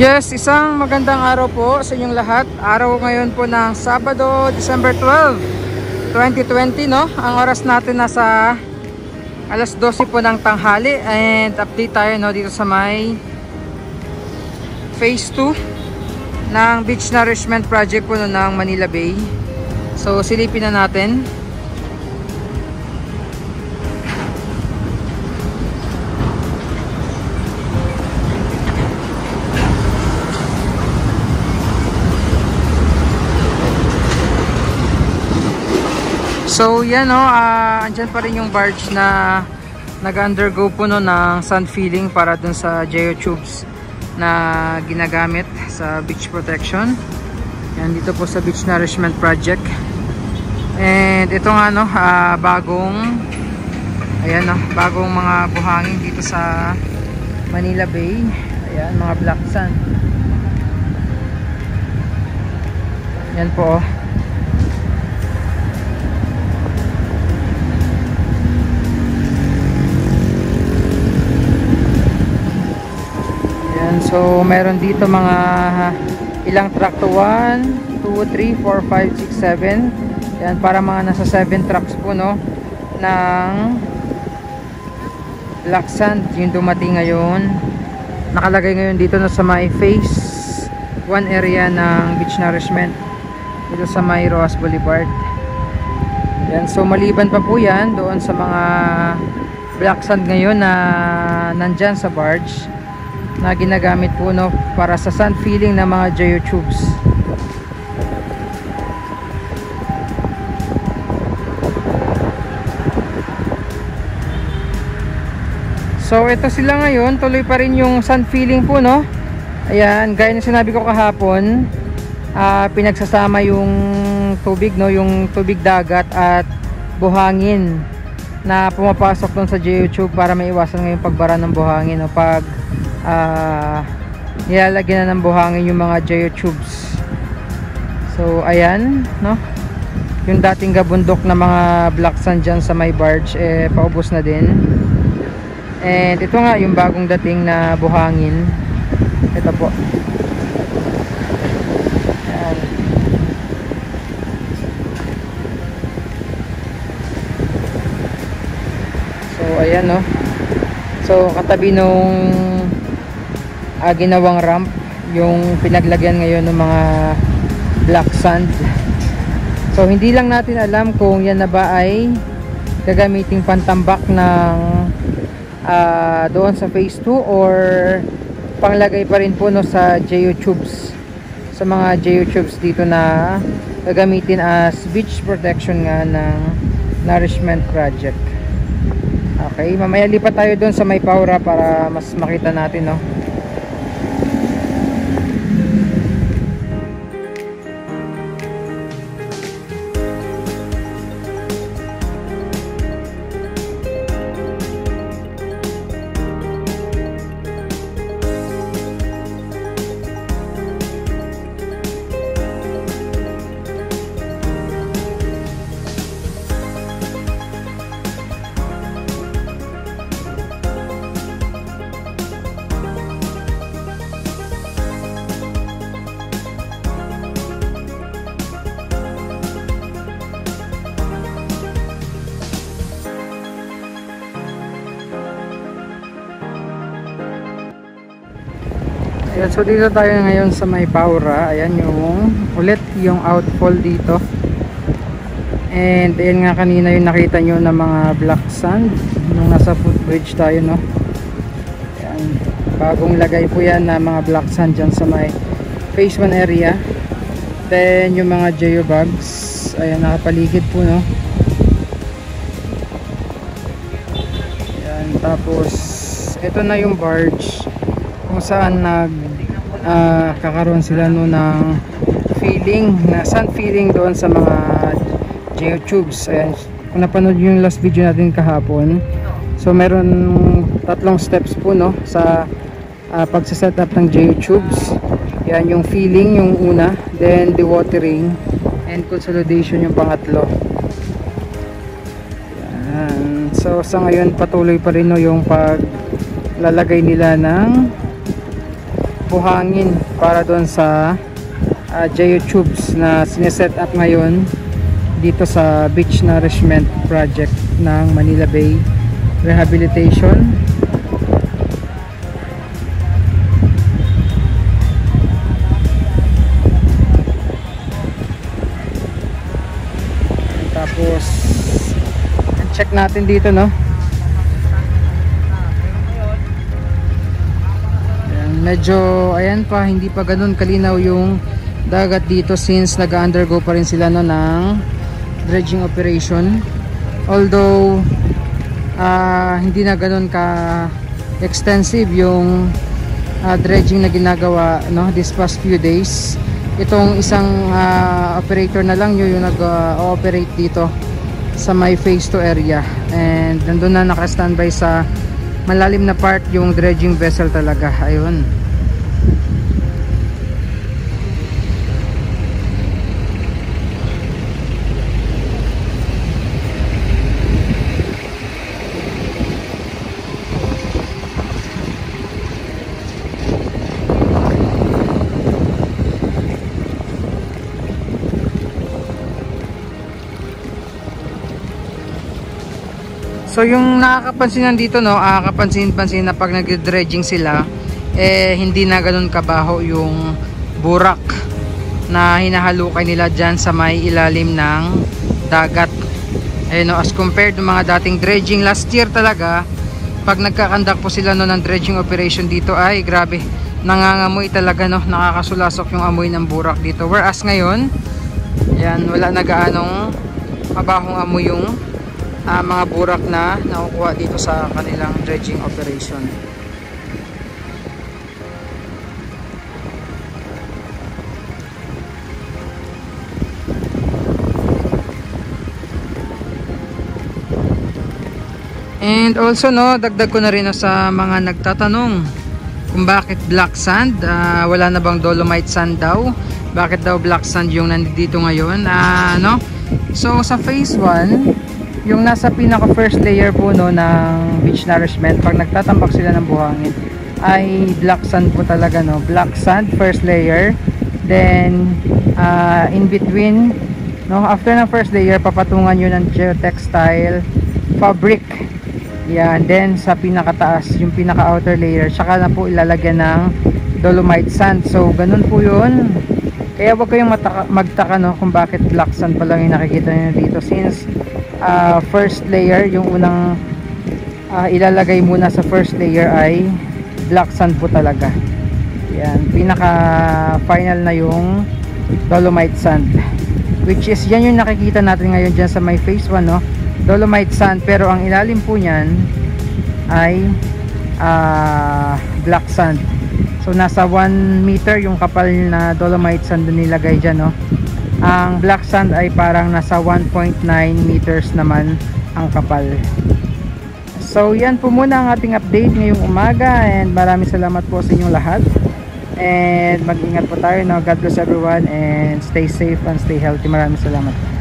Yes, isang magandang araw po sa inyong lahat. Araw ngayon po ng Sabado, December 12, 2020, no? Ang oras natin nasa alas 12 po ng tanghali and update tayo no dito sa may phase 2 ng beach nourishment project po no, ng Manila Bay. So silipin na natin. So yan no, uh, andyan pa rin yung barge na nag-undergo po no ng sand filling para dun sa geotubes na ginagamit sa beach protection. Yan dito po sa beach nourishment project. And ito nga no, uh, bagong ayan no, bagong mga buhangin dito sa Manila Bay. Ayan, mga black sand. Yan po oh. So meron dito mga ilang truck to 1, 2, 3, 4, 5, 6, 7. Ayan, para mga nasa 7 trucks po no ng black sand yung dumating ngayon. Nakalagay ngayon dito na sa may phase 1 area ng beach nourishment dito sa may Roas Boulevard. Ayan, so maliban pa po yan doon sa mga black sand ngayon na nandyan sa barge na ginagamit po no, para sa sand filling ng mga geotubes. So ito sila ngayon, tuloy pa rin yung sand filling po no. Ayan, gaya ng sinabi ko kahapon, uh, pinagsasama yung tubig no, yung tubig dagat at buhangin na pumapasok doon sa geotube para maiwasan ngayong pagbara ng buhangin o pag uh, nilalagyan na ng buhangin yung mga geotubes so ayan no? Yung dating gabundok na mga black sand dyan sa may barge eh paubos na din. And ito nga yung bagong dating na buhangin. Ito po. Ayan. So ayan no? So katabi nung uh, ginawang ramp yung pinaglagyan ngayon ng mga black sand. So hindi lang natin alam kung yan na ba ay gagamiting pantambak ng uh, doon sa phase 2 or panglagay pa rin po no, sa geotubes. Sa mga geotubes dito na gagamitin as beach protection nga ng nourishment project. Okay mamaya lipat tayo doon sa may paura para mas makita natin no Ayan, so dito tayo ngayon sa may Paura. Ayan yung ulit yung outfall dito. And ayan nga kanina yung nakita nyo na mga black sand nung nasa footbridge tayo no. Ayan, bagong lagay po yan na mga black sand dyan sa may phase 1 area. Then yung mga geobags. Ayan nakapaligid po no. Ayan, tapos ito na yung barge kung saan nag uh, kakaroon sila no ng feeling na sun feeling doon sa mga geotubes ayan kung napanood yung last video natin kahapon so meron tatlong steps po no sa uh, pagsaset up ng geotubes yan yung feeling yung una then the watering and consolidation yung pangatlo. Yan. So sa ngayon patuloy pa rin no yung paglalagay nila ng buhangin para doon sa uh, geotubes na sineset up ngayon dito sa beach nourishment project ng Manila Bay Rehabilitation. Tapos check natin dito no medyo ayan pa hindi pa ganun kalinaw yung dagat dito since nag-undergo pa rin sila no ng dredging operation. Although uh, hindi na ganun ka extensive yung uh, dredging na ginagawa no this past few days. Itong isang uh, operator na lang yun yung nag-ooperate uh, dito sa my phase 2 area. And nandun na naka-standby sa malalim na part yung dredging vessel talaga. Ayun So yung nakakapansin dito no, uh, kapansin-pansin na pag nag-dredging sila eh hindi na ganoon kabaho yung burak na hinahalukay nila diyan sa may ilalim ng dagat. Eh no, as compared to mga dating dredging last year talaga, pag nagkakandak po sila no ng dredging operation dito ay grabe, nangangamoy talaga no, nakakasulasok yung amoy ng burak dito. Whereas ngayon, yan wala na gaanong mabahong amoy yung uh, mga burak na nakukuha dito sa kanilang dredging operation And also no, dagdag ko na rin sa mga nagtatanong kung bakit black sand, uh, wala na bang dolomite sand daw? Bakit daw black sand yung nandito ngayon? Uh, no? So sa phase 1, yung nasa pinaka first layer po no ng beach nourishment pag nagtatambak sila ng buhangin ay black sand po talaga no? Black sand first layer. Then uh, in between no? After ng first layer papatungan nyo ng geotextile fabric. Yan then sa pinakataas yung pinaka outer layer saka na po ilalagyan ng dolomite sand. So ganun po yun. Kaya wag kayong magtaka no kung bakit black sand pa lang yung nakikita nyo dito since uh, first layer yung unang uh, ilalagay muna sa first layer ay black sand po talaga. Yan pinaka final na yung dolomite sand. Which is yan yung nakikita natin ngayon dyan sa my phase 1 no? Dolomite sand pero ang ilalim po nyan ay uh, black sand. So nasa 1 meter yung kapal na dolomite sand na nilagay dyan no ang black sand ay parang nasa 1.9 meters naman ang kapal. So yan po muna ang ating update ngayong umaga and maraming salamat po sa inyong lahat. And mag ingat po tayo no? God bless everyone and stay safe and stay healthy. Maraming salamat